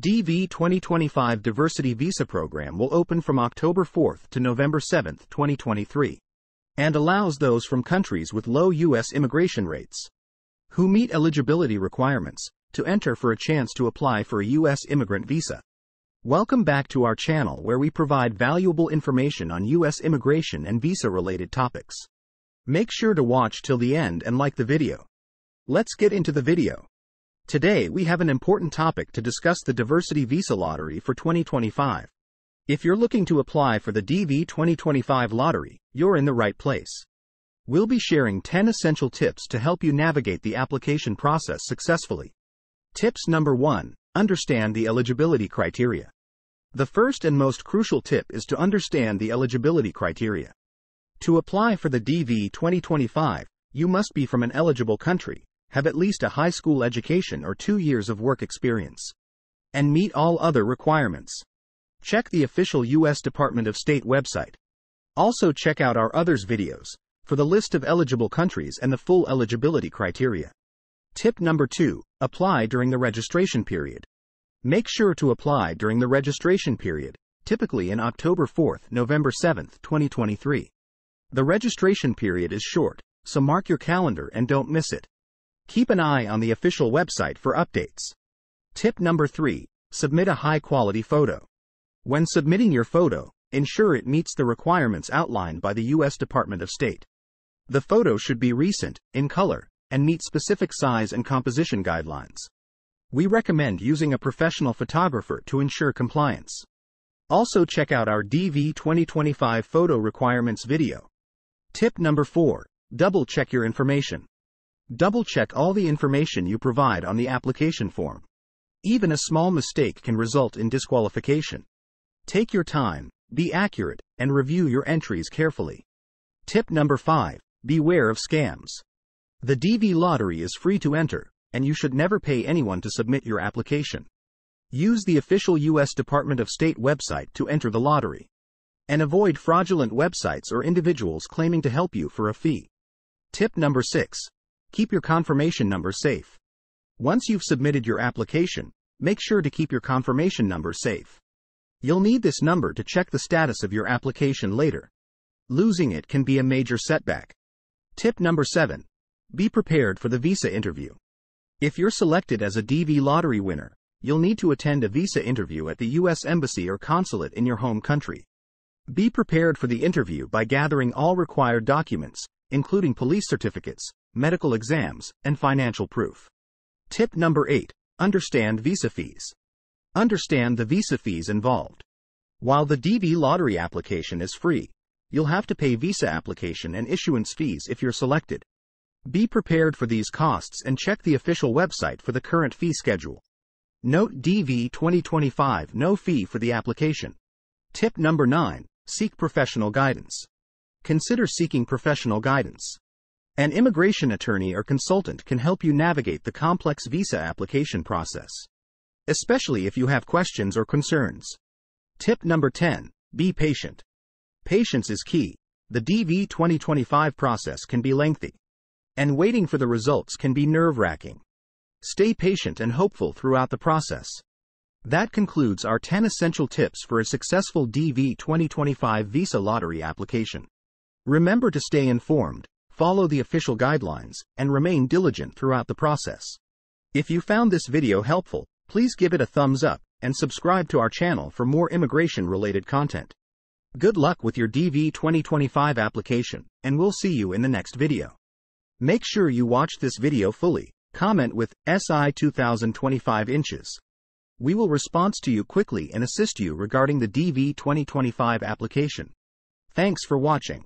DV 2025 Diversity Visa Program will open from October 4 to November 7, 2023, and allows those from countries with low U.S. immigration rates who meet eligibility requirements to enter for a chance to apply for a U.S. immigrant visa. Welcome back to our channel where we provide valuable information on U.S. immigration and visa related topics. Make sure to watch till the end and like the video. Let's get into the video. Today we have an important topic to discuss the Diversity Visa Lottery for 2025. If you're looking to apply for the DV 2025 lottery, you're in the right place. We'll be sharing 10 essential tips to help you navigate the application process successfully. Tips number 1 Understand the eligibility criteria. The first and most crucial tip is to understand the eligibility criteria. To apply for the DV 2025, you must be from an eligible country, have at least a high school education or two years of work experience, and meet all other requirements. Check the official U.S. Department of State website. Also check out our others videos for the list of eligible countries and the full eligibility criteria. Tip number 2. Apply during the registration period. Make sure to apply during the registration period, typically in October 4, November 7, 2023. The registration period is short, so mark your calendar and don't miss it. Keep an eye on the official website for updates. Tip number 3. Submit a high-quality photo. When submitting your photo, ensure it meets the requirements outlined by the U.S. Department of State. The photo should be recent, in color, and meet specific size and composition guidelines. We recommend using a professional photographer to ensure compliance. Also check out our DV 2025 photo requirements video. Tip number 4. Double check your information. Double check all the information you provide on the application form. Even a small mistake can result in disqualification. Take your time, be accurate, and review your entries carefully. Tip number 5 Beware of scams. The DV lottery is free to enter, and you should never pay anyone to submit your application. Use the official U.S. Department of State website to enter the lottery. And avoid fraudulent websites or individuals claiming to help you for a fee. Tip number 6 Keep your confirmation number safe. Once you've submitted your application, make sure to keep your confirmation number safe. You'll need this number to check the status of your application later. Losing it can be a major setback. Tip number 7. Be prepared for the visa interview. If you're selected as a DV lottery winner, you'll need to attend a visa interview at the U.S. Embassy or consulate in your home country. Be prepared for the interview by gathering all required documents, including police certificates, medical exams, and financial proof. Tip number 8. Understand visa fees. Understand the visa fees involved. While the DV lottery application is free, you'll have to pay visa application and issuance fees if you're selected. Be prepared for these costs and check the official website for the current fee schedule. Note DV 2025 no fee for the application. Tip number 9 Seek professional guidance. Consider seeking professional guidance. An immigration attorney or consultant can help you navigate the complex visa application process, especially if you have questions or concerns. Tip number 10 Be patient. Patience is key. The DV 2025 process can be lengthy, and waiting for the results can be nerve wracking. Stay patient and hopeful throughout the process. That concludes our 10 essential tips for a successful DV 2025 visa lottery application. Remember to stay informed follow the official guidelines, and remain diligent throughout the process. If you found this video helpful, please give it a thumbs up and subscribe to our channel for more immigration related content. Good luck with your DV 2025 application, and we'll see you in the next video. Make sure you watch this video fully, comment with SI 2025 inches. We will respond to you quickly and assist you regarding the DV 2025 application. Thanks for watching.